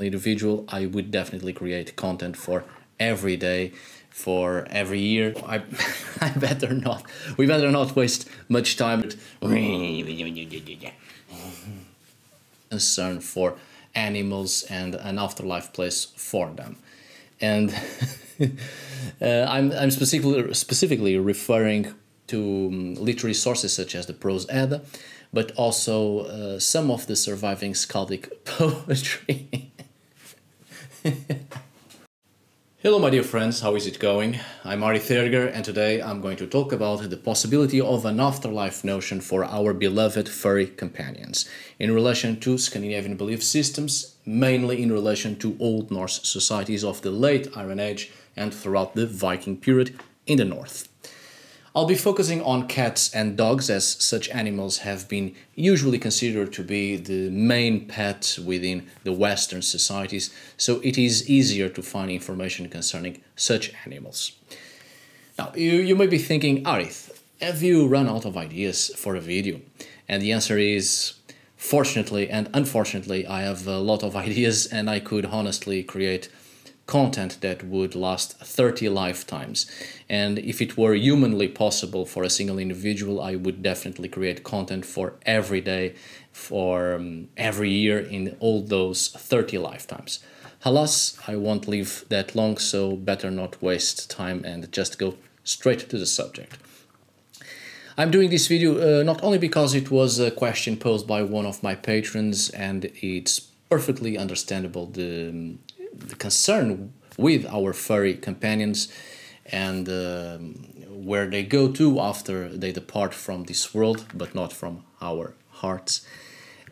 individual, I would definitely create content for every day, for every year. I, I better not. We better not waste much time. Concern for animals and an afterlife place for them, and uh, I'm I'm specifically specifically referring to um, literary sources such as the Prose Edda, but also uh, some of the surviving skaldic poetry. Hello my dear friends, how is it going? I'm Arith Härger and today I'm going to talk about the possibility of an afterlife notion for our beloved furry companions in relation to Scandinavian belief systems, mainly in relation to Old Norse societies of the late Iron Age and throughout the Viking period in the north. I'll be focusing on cats and dogs as such animals have been usually considered to be the main pet within the Western societies, so it is easier to find information concerning such animals. Now, you, you may be thinking, Arith, have you run out of ideas for a video? And the answer is fortunately and unfortunately, I have a lot of ideas and I could honestly create content that would last 30 lifetimes. And if it were humanly possible for a single individual, I would definitely create content for every day, for um, every year in all those 30 lifetimes. Alas, I won't live that long, so better not waste time and just go straight to the subject. I'm doing this video uh, not only because it was a question posed by one of my patrons and it's perfectly understandable the um, the concern with our furry companions and uh, where they go to after they depart from this world, but not from our hearts.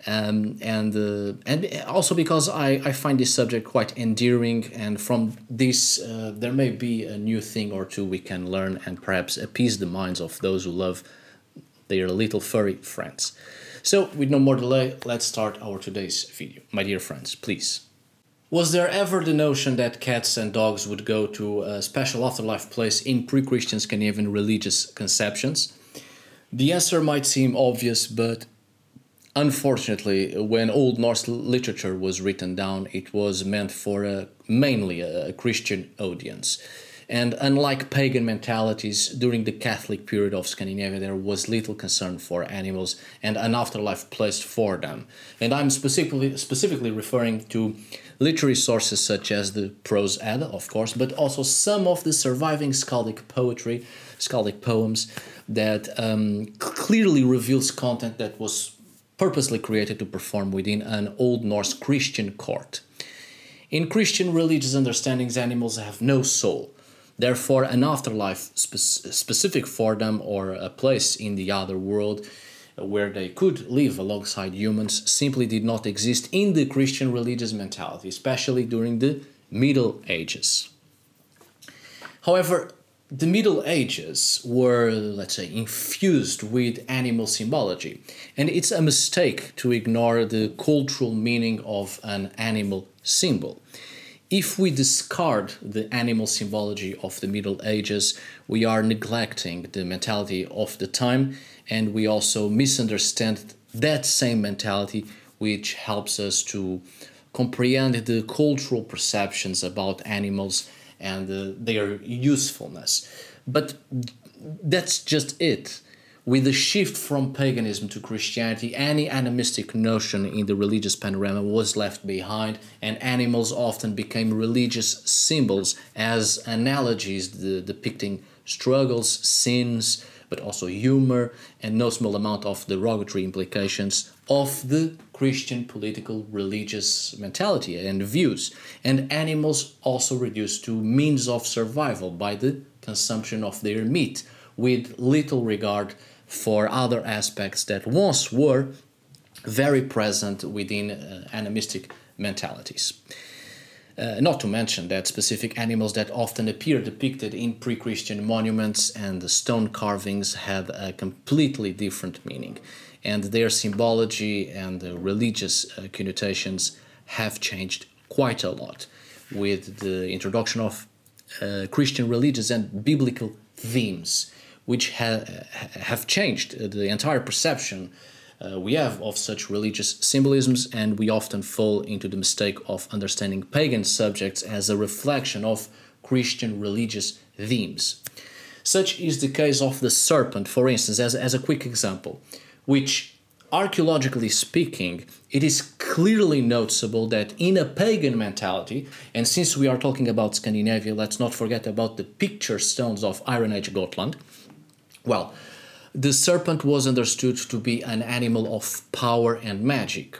Um, and uh, and also because I, I find this subject quite endearing, and from this uh, there may be a new thing or two we can learn and perhaps appease the minds of those who love their little furry friends. So, with no more delay, let's start our today's video. My dear friends, please was there ever the notion that cats and dogs would go to a special afterlife place in pre Christian Scandinavian religious conceptions? The answer might seem obvious, but unfortunately, when Old Norse literature was written down, it was meant for a, mainly a Christian audience. And unlike pagan mentalities, during the Catholic period of Scandinavia, there was little concern for animals and an afterlife placed for them. And I'm specifically, specifically referring to literary sources such as the Prose Edda, of course, but also some of the surviving skaldic poetry, skaldic poems that um, clearly reveals content that was purposely created to perform within an Old Norse Christian court. In Christian religious understandings, animals have no soul. Therefore, an afterlife spe specific for them or a place in the other world where they could live alongside humans simply did not exist in the Christian religious mentality, especially during the Middle Ages. However, the Middle Ages were, let's say, infused with animal symbology, and it's a mistake to ignore the cultural meaning of an animal symbol. If we discard the animal symbology of the Middle Ages, we are neglecting the mentality of the time and we also misunderstand that same mentality which helps us to comprehend the cultural perceptions about animals and uh, their usefulness. But that's just it. With the shift from paganism to Christianity, any animistic notion in the religious panorama was left behind, and animals often became religious symbols as analogies depicting struggles, sins, but also humor and no small amount of derogatory implications of the Christian political religious mentality and views. And animals also reduced to means of survival by the consumption of their meat, with little regard for other aspects that once were very present within uh, animistic mentalities. Uh, not to mention that specific animals that often appear depicted in pre Christian monuments and the stone carvings had a completely different meaning, and their symbology and religious uh, connotations have changed quite a lot. With the introduction of uh, Christian religious and biblical themes, which ha have changed the entire perception uh, we have of such religious symbolisms, and we often fall into the mistake of understanding pagan subjects as a reflection of Christian religious themes. Such is the case of the serpent, for instance, as, as a quick example, which, archaeologically speaking, it is clearly noticeable that in a pagan mentality, and since we are talking about Scandinavia, let's not forget about the picture stones of Iron Age Gotland. Well, the serpent was understood to be an animal of power and magic,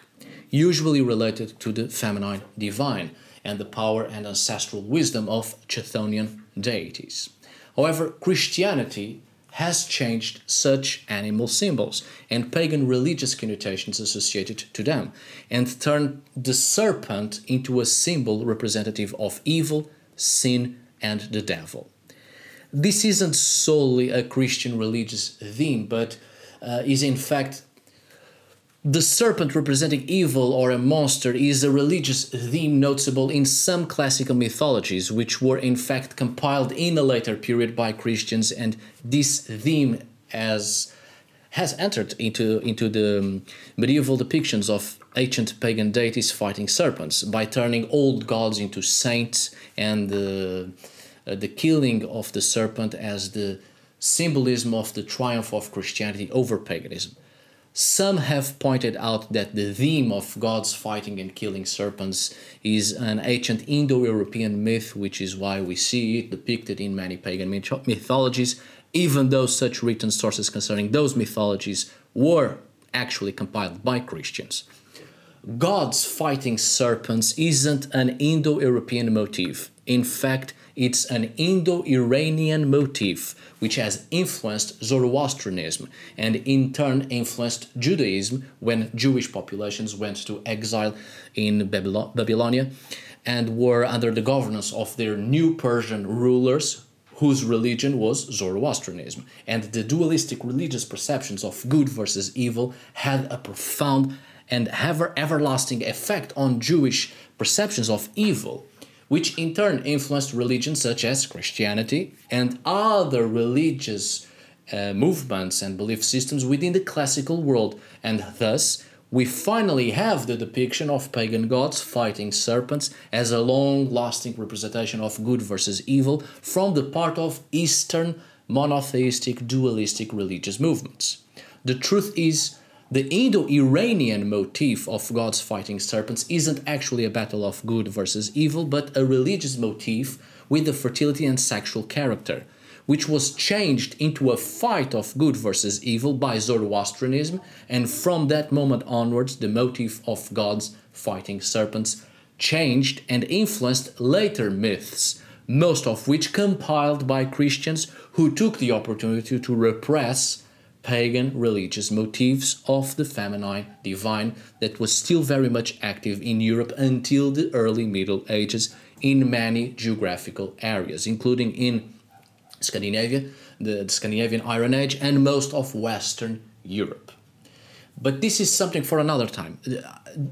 usually related to the feminine divine and the power and ancestral wisdom of Chthonian deities. However, Christianity has changed such animal symbols and pagan religious connotations associated to them and turned the serpent into a symbol representative of evil, sin, and the devil. This isn't solely a Christian religious theme, but uh, is in fact the serpent representing evil or a monster is a religious theme noticeable in some classical mythologies, which were in fact compiled in a later period by Christians, and this theme has has entered into into the um, medieval depictions of ancient pagan deities fighting serpents by turning old gods into saints and uh, uh, the killing of the serpent as the symbolism of the triumph of Christianity over paganism. Some have pointed out that the theme of gods fighting and killing serpents is an ancient Indo European myth, which is why we see it depicted in many pagan mythologies, even though such written sources concerning those mythologies were actually compiled by Christians. Gods fighting serpents isn't an Indo European motif. In fact, it's an Indo Iranian motif which has influenced Zoroastrianism and in turn influenced Judaism when Jewish populations went to exile in Babylonia and were under the governance of their new Persian rulers whose religion was Zoroastrianism. And the dualistic religious perceptions of good versus evil had a profound and ever everlasting effect on Jewish perceptions of evil which in turn influenced religions such as Christianity and other religious uh, movements and belief systems within the classical world, and thus we finally have the depiction of pagan gods fighting serpents as a long lasting representation of good versus evil from the part of Eastern monotheistic dualistic religious movements. The truth is, the Indo Iranian motif of gods fighting serpents isn't actually a battle of good versus evil, but a religious motif with a fertility and sexual character, which was changed into a fight of good versus evil by Zoroastrianism, and from that moment onwards, the motif of gods fighting serpents changed and influenced later myths, most of which compiled by Christians who took the opportunity to repress pagan religious motifs of the feminine divine that was still very much active in Europe until the early Middle Ages in many geographical areas, including in Scandinavia, the, Scandinavian Iron Age, and most of Western Europe. But this is something for another time.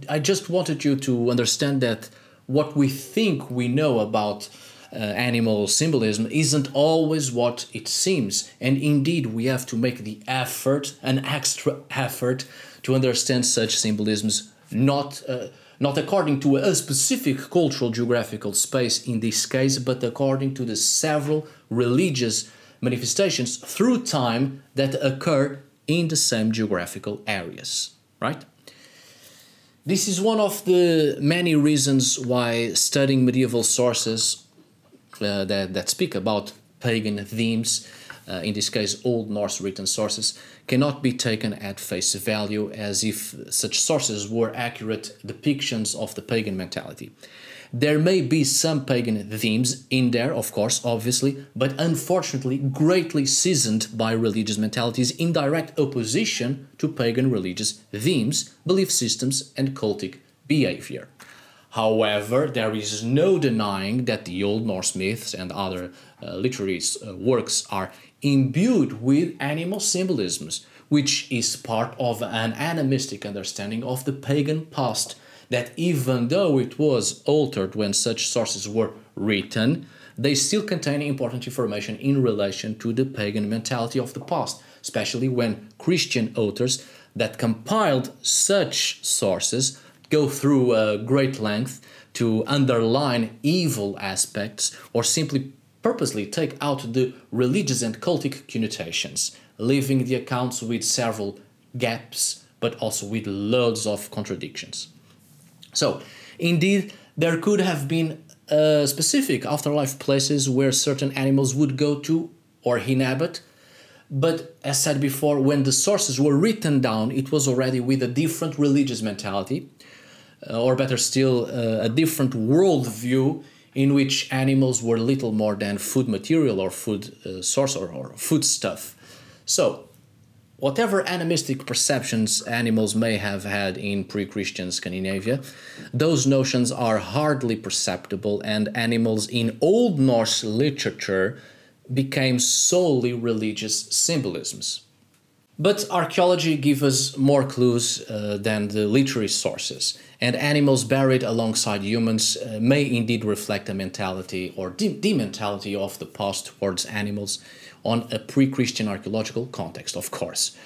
I just wanted you to understand that what we think we know about uh, animal symbolism isn't always what it seems. And indeed, we have to make the effort, an extra effort, to understand such symbolisms, not. Uh, not according to a specific cultural geographical space in this case, but according to the several religious manifestations through time that occur in the same geographical areas, right? This is one of the many reasons why studying medieval sources uh, that, that speak about pagan themes, uh, in this case Old Norse written sources, cannot be taken at face value as if such sources were accurate depictions of the pagan mentality. There may be some pagan themes in there, of course, obviously, but unfortunately greatly seasoned by religious mentalities in direct opposition to pagan religious themes, belief systems, and cultic behavior. However, there is no denying that the Old Norse myths and other uh, literary uh, works are imbued with animal symbolisms, which is part of an animistic understanding of the pagan past. That even though it was altered when such sources were written, they still contain important information in relation to the pagan mentality of the past, especially when Christian authors that compiled such sources go through a great length to underline evil aspects or simply purposely take out the religious and cultic connotations, leaving the accounts with several gaps but also with loads of contradictions. So, indeed, there could have been uh, specific afterlife places where certain animals would go to or inhabit. But as said before, when the sources were written down, it was already with a different religious mentality, or better still, uh, a different worldview in which animals were little more than food material or food uh, source or, or food stuff. So, whatever animistic perceptions animals may have had in pre Christian Scandinavia, those notions are hardly perceptible, and animals in Old Norse literature became solely religious symbolisms. But archaeology gives us more clues uh, than the literary sources, and animals buried alongside humans uh, may indeed reflect a mentality or the, the mentality of the past towards animals on a pre Christian archaeological context, of course.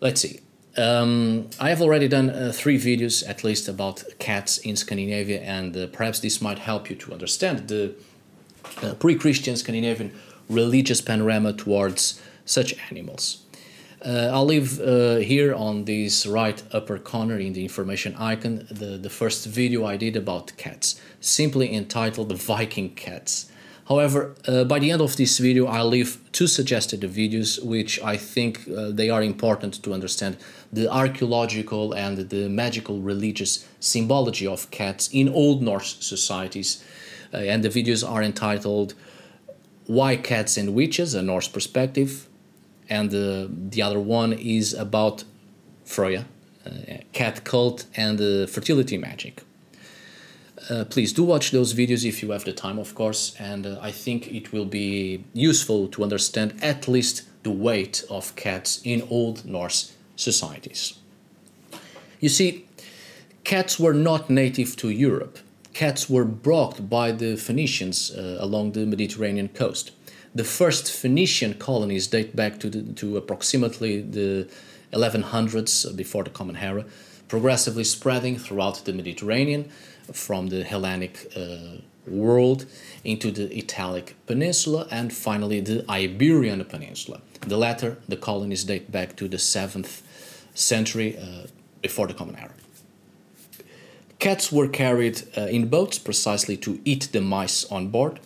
Let's see. Um, I have already done uh, three videos at least about cats in Scandinavia, and uh, perhaps this might help you to understand the uh, pre Christian Scandinavian religious panorama towards such animals. Uh, I'll leave uh, here on this right upper corner in the information icon the, the first video I did about cats, simply entitled The Viking Cats. However, uh, by the end of this video, I'll leave two suggested videos which I think uh, they are important to understand the archaeological and the magical religious symbology of cats in Old Norse societies. Uh, and the videos are entitled Why Cats and Witches, a Norse Perspective, and uh, the other one is about Freya, uh, cat cult, and uh, fertility magic. Uh, please do watch those videos if you have the time, of course, and uh, I think it will be useful to understand at least the weight of cats in Old Norse societies. You see, cats were not native to Europe. Cats were brought by the Phoenicians uh, along the Mediterranean coast. The first Phoenician colonies date back to, the, to approximately the 1100s before the Common Era, progressively spreading throughout the Mediterranean from the Hellenic uh, world into the Italic Peninsula and finally the Iberian Peninsula. The latter, the colonies date back to the 7th century uh, before the Common Era. Cats were carried uh, in boats precisely to eat the mice on board.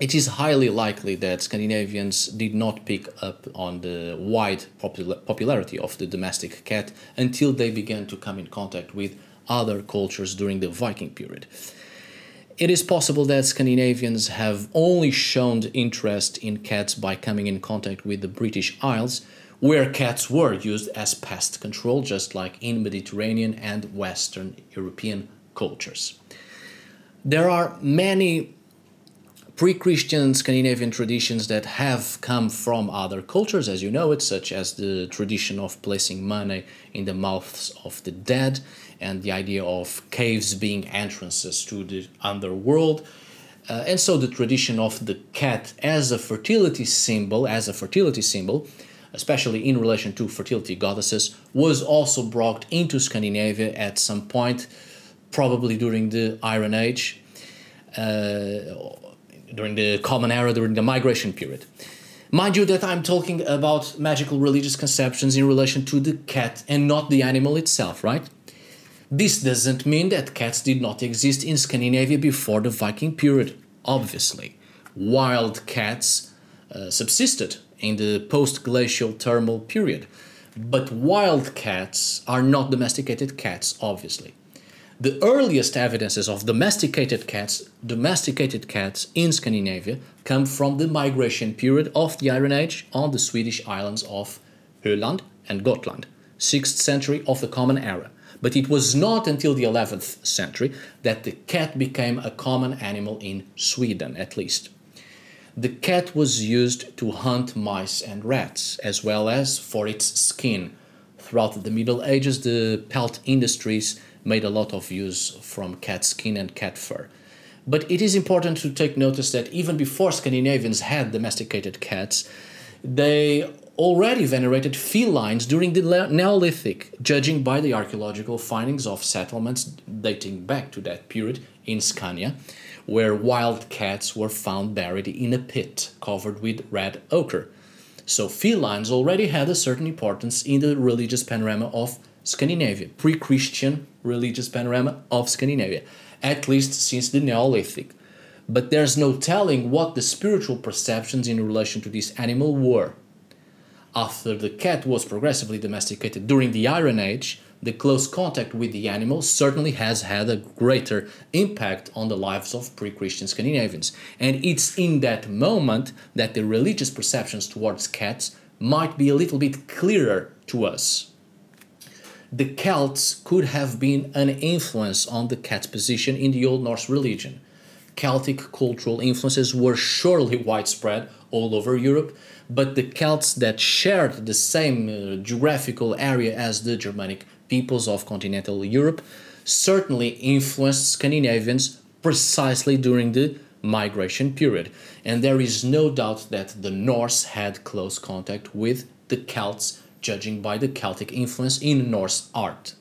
It is highly likely that Scandinavians did not pick up on the wide popula popularity of the domestic cat until they began to come in contact with other cultures during the Viking period. It is possible that Scandinavians have only shown interest in cats by coming in contact with the British Isles, where cats were used as pest control, just like in Mediterranean and Western European cultures. There are many pre Christian Scandinavian traditions that have come from other cultures, as you know it, such as the tradition of placing money in the mouths of the dead and the idea of caves being entrances to the underworld. Uh, and so the tradition of the cat as a fertility symbol, as a fertility symbol, especially in relation to fertility goddesses, was also brought into Scandinavia at some point, probably during the Iron Age. Uh, during the Common Era, during the migration period. Mind you, that I'm talking about magical religious conceptions in relation to the cat and not the animal itself, right? This doesn't mean that cats did not exist in Scandinavia before the Viking period, obviously. Wild cats uh, subsisted in the post glacial thermal period, but wild cats are not domesticated cats, obviously. The earliest evidences of domesticated cats, domesticated cats in Scandinavia come from the migration period of the Iron Age on the Swedish islands of Öland and Gotland, 6th century of the Common Era. But it was not until the 11th century that the cat became a common animal in Sweden, at least. The cat was used to hunt mice and rats, as well as for its skin. Throughout the Middle Ages, the pelt industries made a lot of use from cat skin and cat fur. But it is important to take notice that even before Scandinavians had domesticated cats, they already venerated felines during the Neolithic, judging by the archaeological findings of settlements dating back to that period in Scania, where wild cats were found buried in a pit covered with red ochre. So felines already had a certain importance in the religious panorama of Scandinavia, pre-Christian religious panorama of Scandinavia, at least since the Neolithic. But there's no telling what the spiritual perceptions in relation to this animal were. After the cat was progressively domesticated during the Iron Age, the close contact with the animal certainly has had a greater impact on the lives of pre Christian Scandinavians. And it's in that moment that the religious perceptions towards cats might be a little bit clearer to us. The Celts could have been an influence on the cat's position in the Old Norse religion. Celtic cultural influences were surely widespread all over Europe, but the Celts that shared the same uh, geographical area as the Germanic peoples of continental Europe certainly influenced Scandinavians precisely during the migration period. And there is no doubt that the Norse had close contact with the Celts, judging by the Celtic influence in Norse art.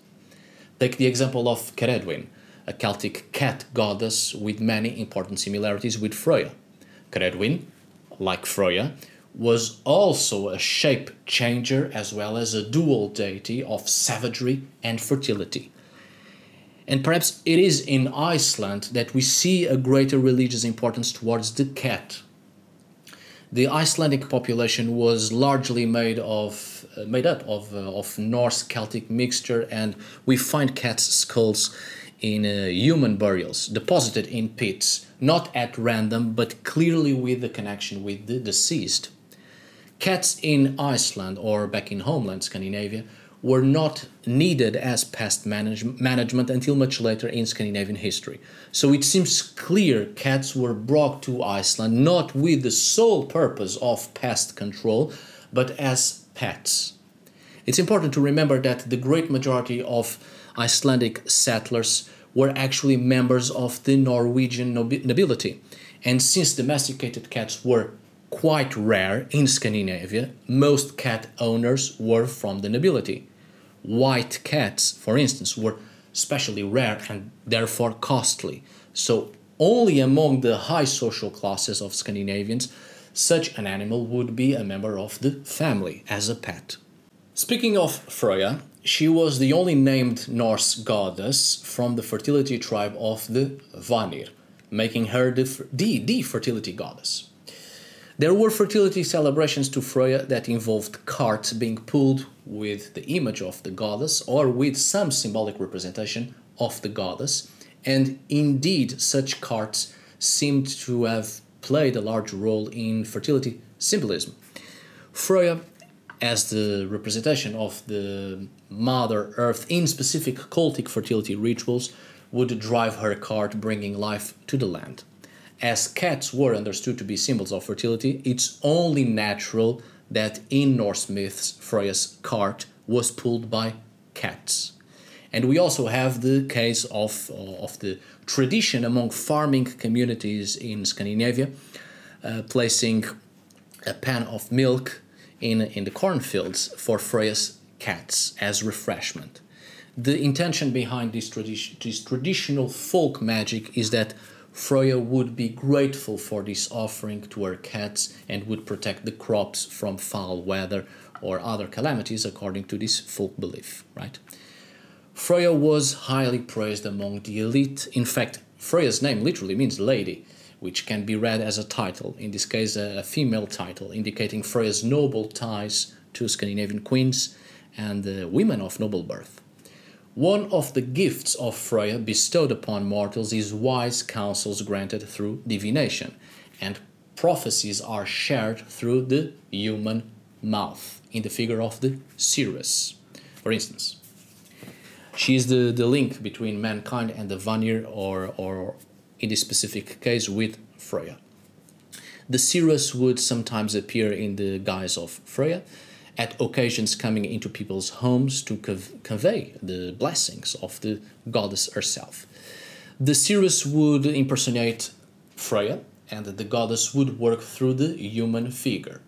Take the example of Ceridwen, a Celtic cat goddess with many important similarities with Freya. Ceridwen, like Freya, was also a shape changer as well as a dual deity of savagery and fertility. And perhaps it is in Iceland that we see a greater religious importance towards the cat. The Icelandic population was largely made of uh, made up of, uh, of Norse Celtic mixture, and we find cats' skulls in uh, human burials, deposited in pits, not at random, but clearly with the connection with the deceased. Cats in Iceland or back in homeland Scandinavia were not needed as pest manage management until much later in Scandinavian history. So it seems clear cats were brought to Iceland not with the sole purpose of pest control, but as pets. It's important to remember that the great majority of Icelandic settlers were actually members of the Norwegian nobility. And since domesticated cats were quite rare in Scandinavia, most cat owners were from the nobility. White cats, for instance, were especially rare and therefore costly. So, only among the high social classes of Scandinavians, such an animal would be a member of the family as a pet. Speaking of Freya, she was the only named Norse goddess from the fertility tribe of the Vanir, making her the, the, the fertility goddess. There were fertility celebrations to Freya that involved carts being pulled with the image of the goddess or with some symbolic representation of the goddess, and indeed, such carts seemed to have played a large role in fertility symbolism. Freya, as the representation of the Mother Earth in specific cultic fertility rituals, would drive her cart bringing life to the land as cats were understood to be symbols of fertility, it's only natural that in Norse myths Freya's cart was pulled by cats. And we also have the case of, uh, of the tradition among farming communities in Scandinavia, uh, placing a pan of milk in, in the cornfields for Freya's cats as refreshment. The intention behind this, tradi- this traditional folk magic is that Freya would be grateful for this offering to her cats and would protect the crops from foul weather or other calamities according to this folk belief, right? Freya was highly praised among the elite. In fact, Freya's name literally means lady, which can be read as a title, in this case, a, female title, indicating Freya's noble ties to Scandinavian queens and uh, women of noble birth. One of the gifts of Freya bestowed upon mortals is wise counsels granted through divination, and prophecies are shared through the human mouth, in the figure of the seeress. For instance, she is the, the link between mankind and the Vanir, or, or in this specific case, with Freya. The seeress would sometimes appear in the guise of Freya, at occasions coming into people's homes to convey the blessings of the goddess herself. The seeress would impersonate Freya, and the goddess would work through the human figure.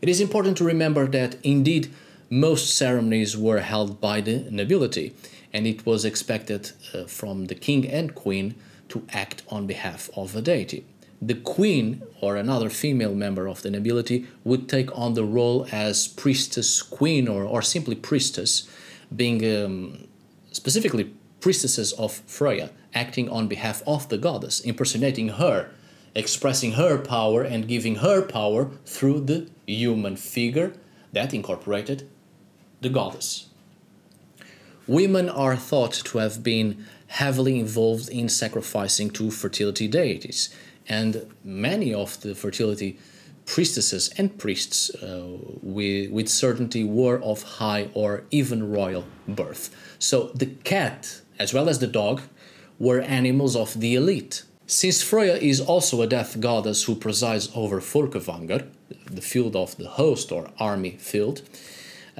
It is important to remember that indeed most ceremonies were held by the nobility, and it was expected uh, from the king and queen to act on behalf of a deity. The queen or another female member of the nobility would take on the role as priestess queen or, or simply priestess, being um, specifically priestesses of Freya, acting on behalf of the goddess, impersonating her, expressing her power and giving her power through the human figure that incorporated the goddess. Women are thought to have been heavily involved in sacrificing to fertility deities, and many of the fertility priestesses and priests uh, with, with certainty were of high or even royal birth. So the cat, as well as the dog, were animals of the elite. Since Freya is also a death goddess who presides over Folkvangr, the field of the host or army field,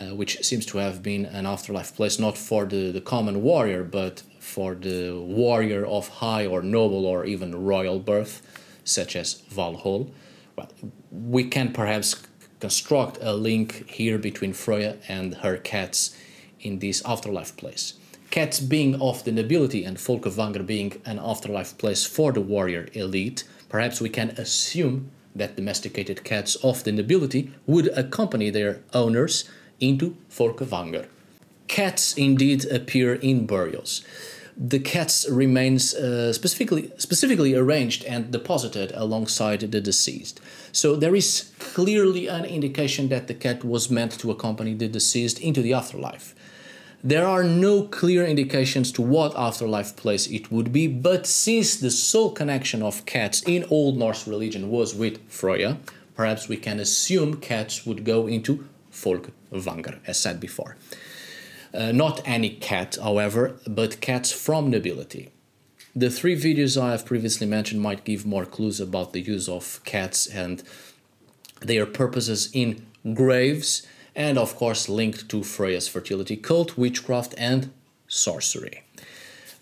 uh, which seems to have been an afterlife place not for the, the common warrior, but for the warrior of high or noble or even royal birth, such as Valhall. Well, we can perhaps construct a link here between Freya and her cats in this afterlife place. Cats being of the nobility and Folkvangr being an afterlife place for the warrior elite, perhaps we can assume that domesticated cats of the nobility would accompany their owners into Folkvangr. Cats indeed appear in burials. The cats remains uh, specifically specifically arranged and deposited alongside the deceased. So there is clearly an indication that the cat was meant to accompany the deceased into the afterlife. There are no clear indications to what afterlife place it would be, but since the sole connection of cats in Old Norse religion was with Freya, perhaps we can assume cats would go into Folkvangr, as said before. Uh, not any cat, however, but cats from nobility. The three videos I have previously mentioned might give more clues about the use of cats and their purposes in graves, and of course linked to Freya's fertility cult, witchcraft, and sorcery.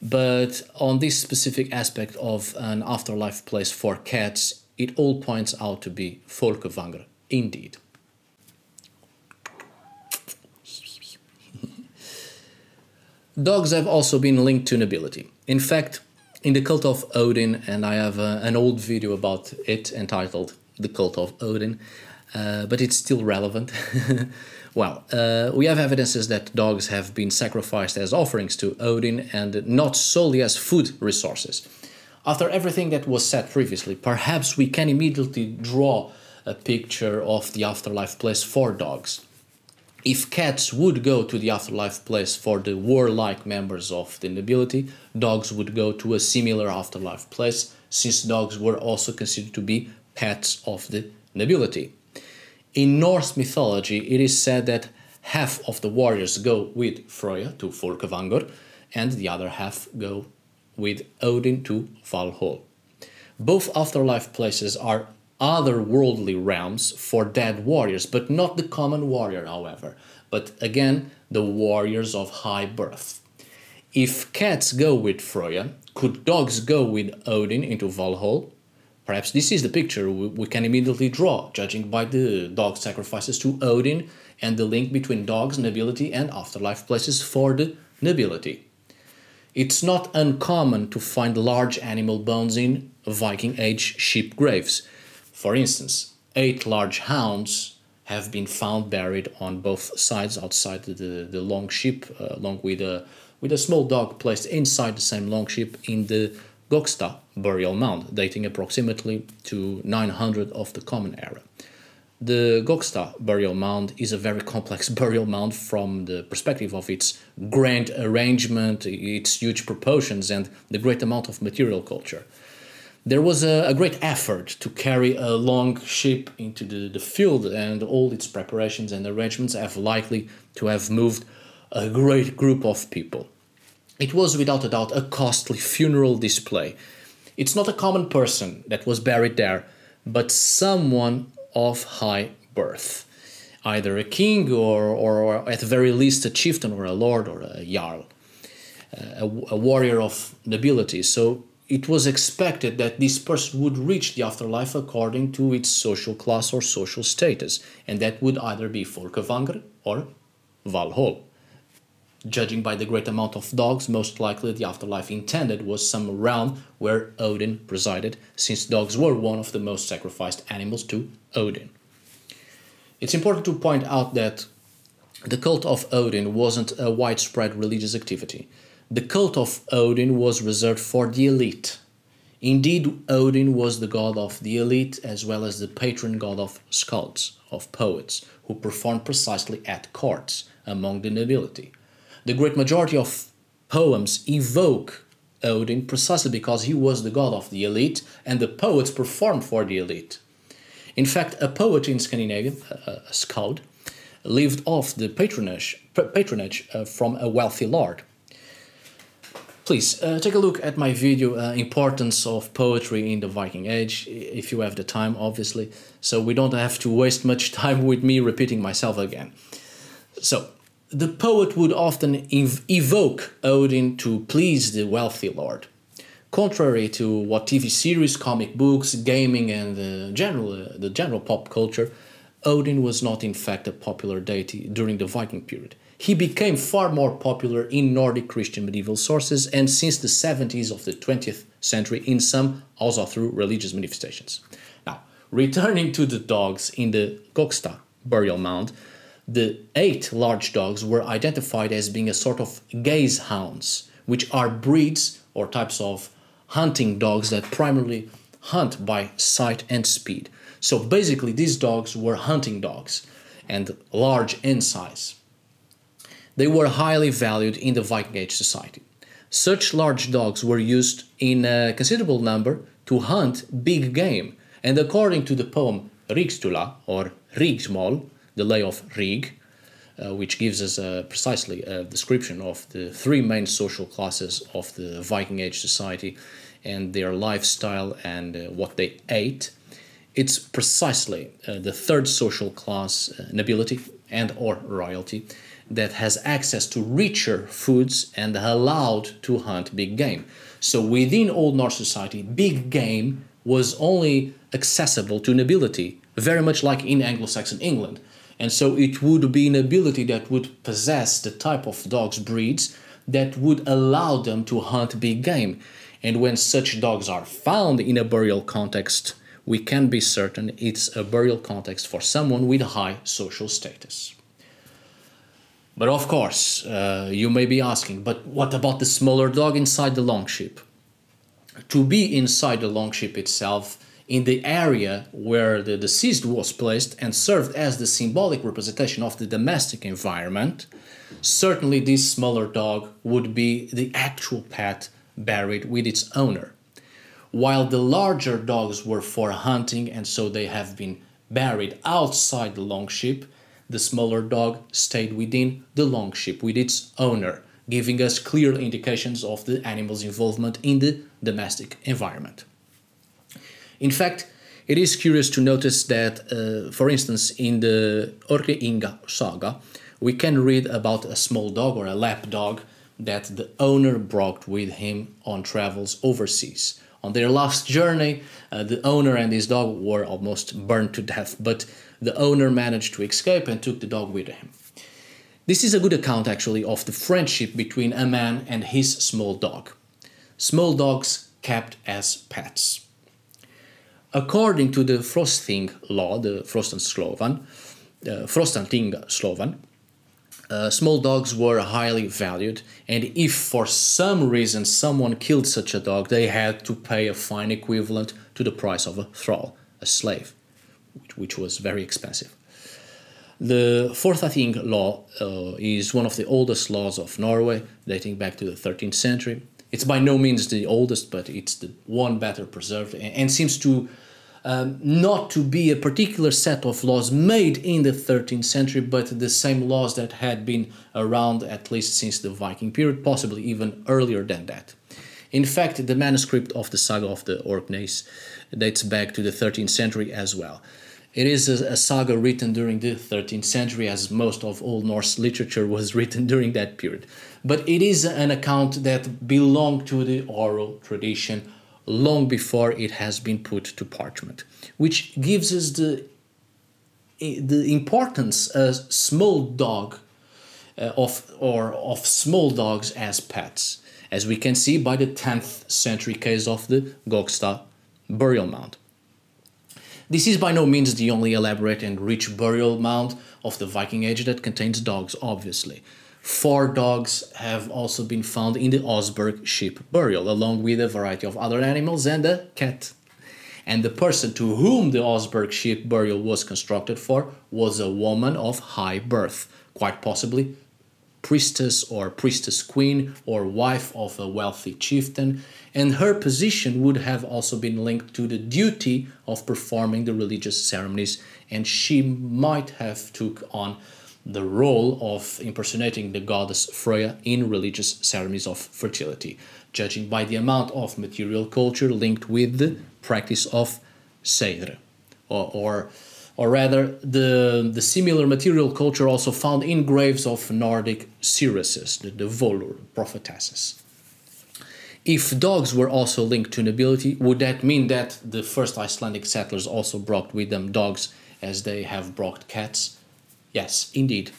But on this specific aspect of an afterlife place for cats, it all points out to be Folkvangr, indeed. Dogs have also been linked to nobility. In fact, in the cult of Odin, and I have uh, an old video about it entitled The Cult of Odin, uh, but it's still relevant. well, uh, we have evidences that dogs have been sacrificed as offerings to Odin and not solely as food resources. After everything that was said previously, perhaps we can immediately draw a picture of the afterlife place for dogs if cats would go to the afterlife place for the warlike members of the nobility, dogs would go to a similar afterlife place, since dogs were also considered to be pets of the nobility. In Norse mythology, it is said that half of the warriors go with Freya to Folkvangr, and the other half go with Odin to Valhall. Both afterlife places are otherworldly realms for dead warriors, but not the common warrior, however, but again the warriors of high birth. If cats go with Freya, could dogs go with Odin into Valhall? Perhaps this is the picture we can immediately draw, judging by the dog sacrifices to Odin and the link between dogs, nobility, and afterlife places for the nobility. It's not uncommon to find large animal bones in Viking Age ship graves. For instance, eight large hounds have been found buried on both sides outside the, the long ship, uh, along with a, with a small dog placed inside the same long ship in the Gokstad burial mound, dating approximately to 900 of the Common Era. The Gokstad burial mound is a very complex burial mound from the perspective of its grand arrangement, its huge proportions, and the great amount of material culture there was a, a, great effort to carry a long ship into the, the field, and all its preparations and arrangements have likely to have moved a great group of people. It was without a doubt a costly funeral display. It's not a common person that was buried there, but someone of high birth. Either a king or, or, or at the very least a chieftain or a lord or a jarl, uh, a, a warrior of nobility. So it was expected that this person would reach the afterlife according to its social class or social status, and that would either be Folkvangr or Valhall. Judging by the great amount of dogs, most likely the afterlife intended was some realm where Odin presided, since dogs were one of the most sacrificed animals to Odin. It's important to point out that the cult of Odin wasn't a widespread religious activity. The cult of Odin was reserved for the elite. Indeed, Odin was the god of the elite as well as the patron god of skalds, of poets, who performed precisely at courts among the nobility. The great majority of poems evoke Odin precisely because he was the god of the elite and the poets performed for the elite. In fact, a poet in Scandinavia, a, a skald, lived off the patronage, patronage uh, from a wealthy lord. Please uh, take a look at my video uh, importance of poetry in the Viking Age if you have the time obviously so we don't have to waste much time with me repeating myself again. So the poet would often ev evoke Odin to please the wealthy lord. Contrary to what TV series, comic books, gaming and general, uh, the general pop culture, Odin was not in fact a popular deity during the Viking period. He became far more popular in Nordic Christian medieval sources and since the 70s of the 20th century in some also through religious manifestations. Now, returning to the dogs in the Gokstad burial mound, the eight large dogs were identified as being a sort of gaze hounds, which are breeds or types of hunting dogs that primarily hunt by sight and speed. So basically, these dogs were hunting dogs and large in size. They were highly valued in the Viking Age society. Such large dogs were used in a considerable number to hunt big game, and according to the poem Rigsthula or Rigsmål, the Lay of Rig, uh, which gives us uh, precisely a description of the three main social classes of the Viking Age society and their lifestyle and uh, what they ate. It's precisely uh, the third social class, uh, nobility and or royalty, that has access to richer foods and allowed to hunt big game. So within Old Norse society, big game was only accessible to nobility, very much like in Anglo-Saxon England. And so it would be nobility that would possess the type of dogs breeds that would allow them to hunt big game. And when such dogs are found in a burial context, we can be certain it's a burial context for someone with high social status. But of course, uh, you may be asking, but what about the smaller dog inside the longship? To be inside the longship itself, in the area where the deceased was placed and served as the symbolic representation of the domestic environment, certainly this smaller dog would be the actual pet buried with its owner. While the larger dogs were for hunting and so they have been buried outside the longship, the smaller dog stayed within the longship with its owner, giving us clear indications of the animal's involvement in the domestic environment. In fact, it is curious to notice that, uh, for instance, in the Orkneyinga saga, we can read about a small dog or a lap dog that the owner brought with him on travels overseas. On their last journey, uh, the owner and his dog were almost burned to death, but the owner managed to escape and took the dog with him. This is a good account, actually, of the friendship between a man and his small dog. Small dogs kept as pets. According to the Frostathing law, the Frostatingsloven, uh, Frostanting Slovan, uh, small dogs were highly valued, and if for some reason someone killed such a dog, they had to pay a fine equivalent to the price of a thrall, a slave which was very expensive. The Fourth Frostathing law uh, is one of the oldest laws of Norway, dating back to the 13th century. It's by no means the oldest, but it's the one better preserved and, and seems to um, not to be a particular set of laws made in the 13th century, but the same laws that had been around at least since the Viking period, possibly even earlier than that. In fact, the manuscript of the Saga of the Orkneys dates back to the 13th century as well. It is a, saga written during the 13th century, as most of Old Norse literature was written during that period. But it is an account that belonged to the oral tradition long before it has been put to parchment, which gives us the, the importance a small dog uh, of, or of small dogs as pets, as we can see by the 10th century case of the Gokstad burial mound. This is by no means the only elaborate and rich burial mound of the Viking Age that contains dogs, obviously. Four dogs have also been found in the Oseberg ship burial, along with a variety of other animals and a cat. And the person to whom the Oseberg ship burial was constructed for was a woman of high birth, quite possibly priestess or priestess queen or wife of a wealthy chieftain, and her position would have also been linked to the duty of performing the religious ceremonies, and she might have took on the role of impersonating the goddess Freya in religious ceremonies of fertility, judging by the amount of material culture linked with the practice of Seidr, or, or or rather the, the similar material culture also found in graves of Nordic seeresses, the, the Volur prophetesses. If dogs were also linked to nobility, would that mean that the first Icelandic settlers also brought with them dogs as they have brought cats? Yes, indeed.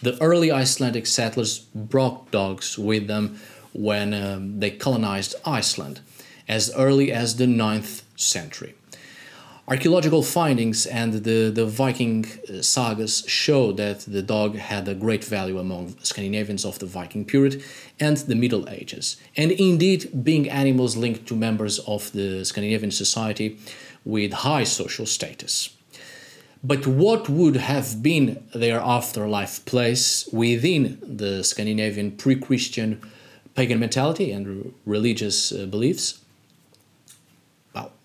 The early Icelandic settlers brought dogs with them when um, they colonized Iceland, as early as the 9th century. Archaeological findings and the, the Viking uh, sagas show that the dog had a great value among Scandinavians of the Viking period and the Middle Ages, and indeed being animals linked to members of the Scandinavian society with high social status. But what would have been their afterlife place within the Scandinavian pre Christian pagan mentality and religious uh, beliefs?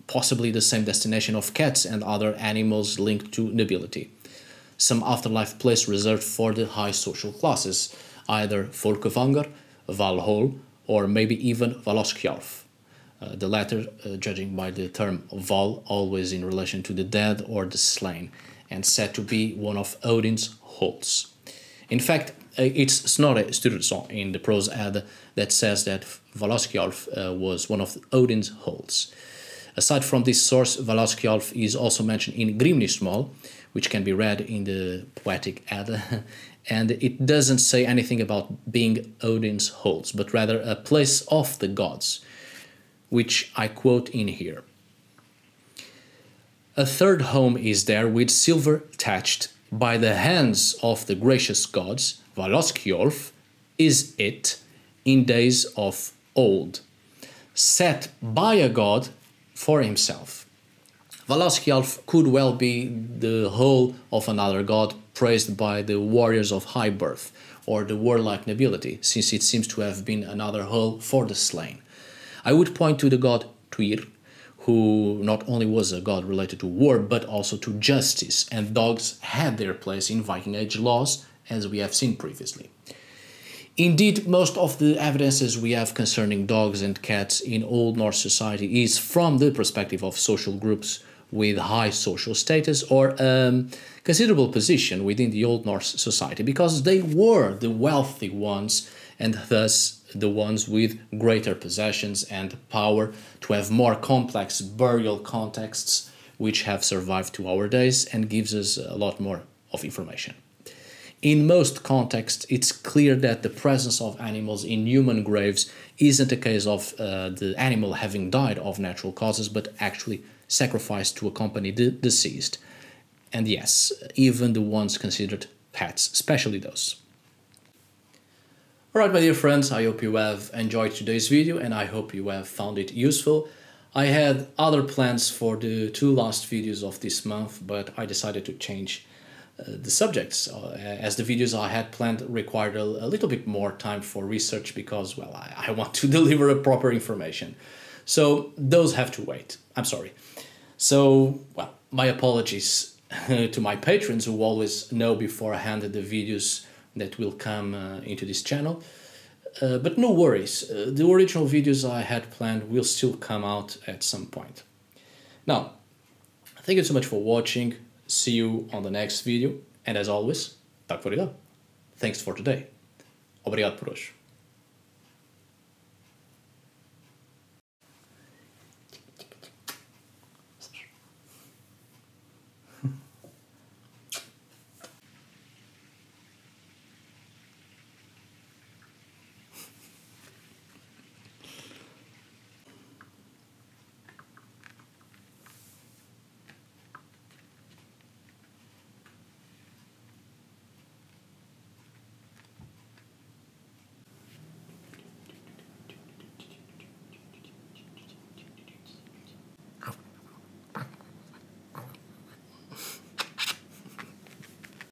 Possibly the same destination of cats and other animals linked to nobility. Some afterlife place reserved for the high social classes, either Folkvangr, Valhall, or maybe even Valaskjalf. Uh, the latter, uh, judging by the term Val, always in relation to the dead or the slain, and said to be one of Odin's halls. In fact, uh, it's Snorri Sturluson in the prose Edda that says that Valaskjalf uh, was one of Odin's halls. Aside from this source, Valaskjalf is also mentioned in Grimnismal, which can be read in the Poetic Edda, and it doesn't say anything about being Odin's halls, but rather a place of the gods, which I quote in here. A third home is there with silver thatched by the hands of the gracious gods, Valaskjalf is it in days of old, set by a god for himself. Valaskjalf could well be the whole of another god praised by the warriors of high birth or the warlike nobility, since it seems to have been another whole for the slain. I would point to the god Tyr, who not only was a god related to war but also to justice, and dogs had their place in Viking Age laws, as we have seen previously. Indeed, most of the evidences we have concerning dogs and cats in Old Norse society is from the perspective of social groups with high social status or um, considerable position within the Old Norse society because they were the wealthy ones and thus the ones with greater possessions and power to have more complex burial contexts which have survived to our days and gives us a lot more of information. In most contexts, it's clear that the presence of animals in human graves isn't a case of uh, the animal having died of natural causes, but actually sacrificed to accompany the deceased. And yes, even the ones considered pets, especially those. Alright, my dear friends, I hope you have enjoyed today's video and I hope you have found it useful. I had other plans for the two last videos of this month, but I decided to change the subjects uh, as the videos I had planned required a, a, little bit more time for research because well I, I want to deliver a proper information. So those have to wait. I'm sorry. So well my apologies to my patrons who always know beforehand the videos that will come uh, into this channel. Uh, but no worries. Uh, the original videos I had planned will still come out at some point. Now thank you so much for watching See you on the next video. And as always, för idag. Thanks for today. Obrigado por hoje.